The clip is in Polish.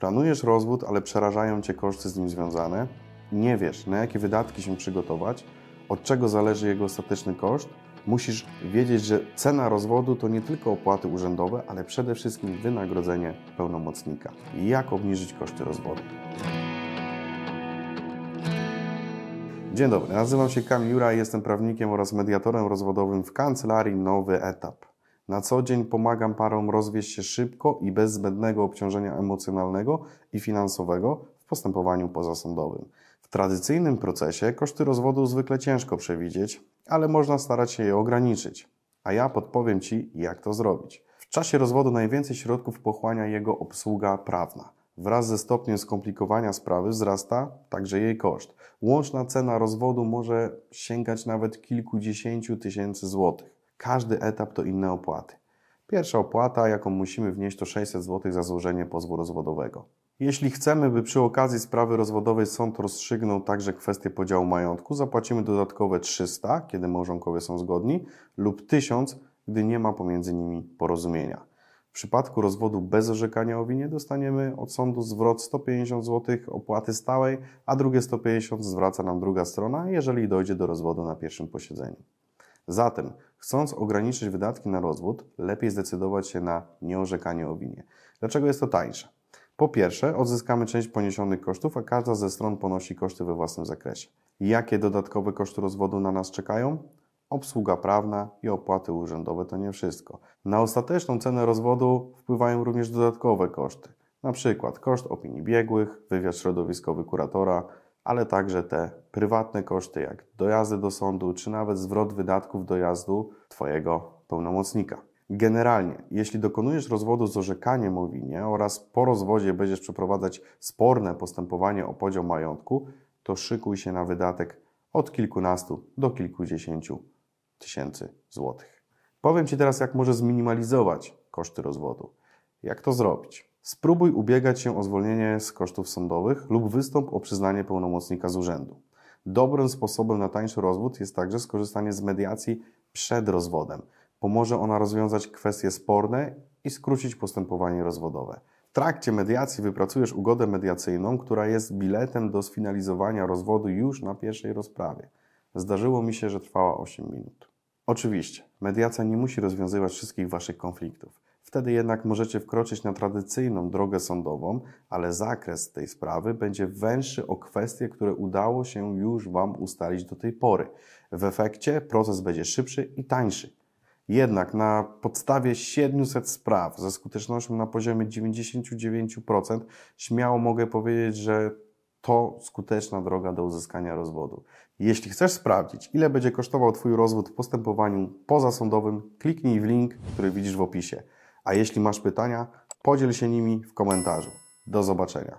Planujesz rozwód, ale przerażają Cię koszty z nim związane. Nie wiesz, na jakie wydatki się przygotować, od czego zależy jego ostateczny koszt. Musisz wiedzieć, że cena rozwodu to nie tylko opłaty urzędowe, ale przede wszystkim wynagrodzenie pełnomocnika. Jak obniżyć koszty rozwodu? Dzień dobry, nazywam się Kamil Jura i jestem prawnikiem oraz mediatorem rozwodowym w kancelarii Nowy Etap. Na co dzień pomagam parom rozwieść się szybko i bez zbędnego obciążenia emocjonalnego i finansowego w postępowaniu pozasądowym. W tradycyjnym procesie koszty rozwodu zwykle ciężko przewidzieć, ale można starać się je ograniczyć. A ja podpowiem Ci, jak to zrobić. W czasie rozwodu najwięcej środków pochłania jego obsługa prawna. Wraz ze stopniem skomplikowania sprawy wzrasta także jej koszt. Łączna cena rozwodu może sięgać nawet kilkudziesięciu tysięcy złotych. Każdy etap to inne opłaty. Pierwsza opłata, jaką musimy wnieść, to 600 zł za złożenie pozwu rozwodowego. Jeśli chcemy, by przy okazji sprawy rozwodowej sąd rozstrzygnął także kwestię podziału majątku, zapłacimy dodatkowe 300, kiedy małżonkowie są zgodni, lub 1000, gdy nie ma pomiędzy nimi porozumienia. W przypadku rozwodu bez orzekania o winie dostaniemy od sądu zwrot 150 zł opłaty stałej, a drugie 150 zwraca nam druga strona, jeżeli dojdzie do rozwodu na pierwszym posiedzeniu. Zatem, chcąc ograniczyć wydatki na rozwód, lepiej zdecydować się na nieorzekanie o winie. Dlaczego jest to tańsze? Po pierwsze, odzyskamy część poniesionych kosztów, a każda ze stron ponosi koszty we własnym zakresie. Jakie dodatkowe koszty rozwodu na nas czekają? Obsługa prawna i opłaty urzędowe to nie wszystko. Na ostateczną cenę rozwodu wpływają również dodatkowe koszty, na przykład koszt opinii biegłych, wywiad środowiskowy kuratora, ale także te prywatne koszty, jak dojazdy do sądu, czy nawet zwrot wydatków dojazdu Twojego pełnomocnika. Generalnie, jeśli dokonujesz rozwodu z orzekaniem o winie oraz po rozwodzie będziesz przeprowadzać sporne postępowanie o podział majątku, to szykuj się na wydatek od kilkunastu do kilkudziesięciu tysięcy złotych. Powiem Ci teraz, jak możesz zminimalizować koszty rozwodu. Jak to zrobić? Spróbuj ubiegać się o zwolnienie z kosztów sądowych lub wystąp o przyznanie pełnomocnika z urzędu. Dobrym sposobem na tańszy rozwód jest także skorzystanie z mediacji przed rozwodem. Pomoże ona rozwiązać kwestie sporne i skrócić postępowanie rozwodowe. W trakcie mediacji wypracujesz ugodę mediacyjną, która jest biletem do sfinalizowania rozwodu już na pierwszej rozprawie. Zdarzyło mi się, że trwała 8 minut. Oczywiście, mediacja nie musi rozwiązywać wszystkich Waszych konfliktów. Wtedy jednak możecie wkroczyć na tradycyjną drogę sądową, ale zakres tej sprawy będzie węższy o kwestie, które udało się już Wam ustalić do tej pory. W efekcie proces będzie szybszy i tańszy. Jednak na podstawie 700 spraw ze skutecznością na poziomie 99% śmiało mogę powiedzieć, że to skuteczna droga do uzyskania rozwodu. Jeśli chcesz sprawdzić, ile będzie kosztował Twój rozwód w postępowaniu pozasądowym, kliknij w link, który widzisz w opisie. A jeśli masz pytania, podziel się nimi w komentarzu. Do zobaczenia.